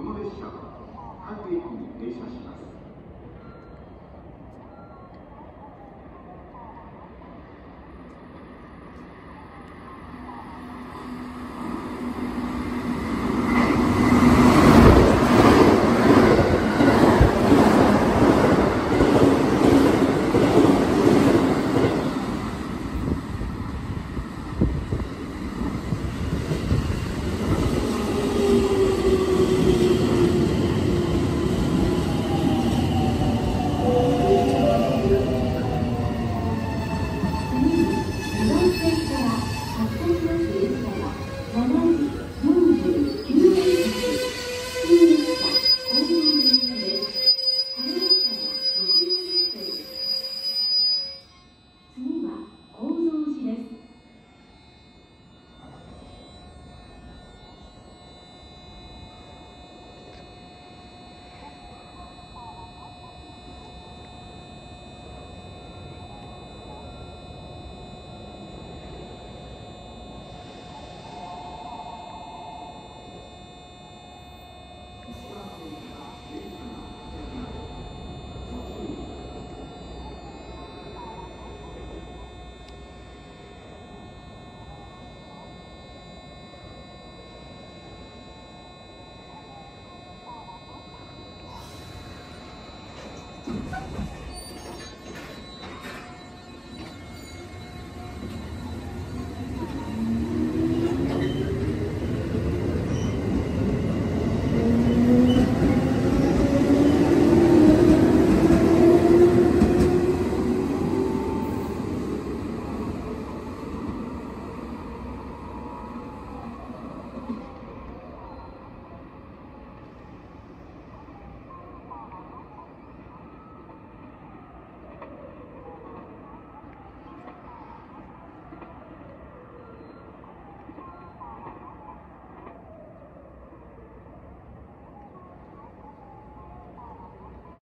この列車は各駅に停車します。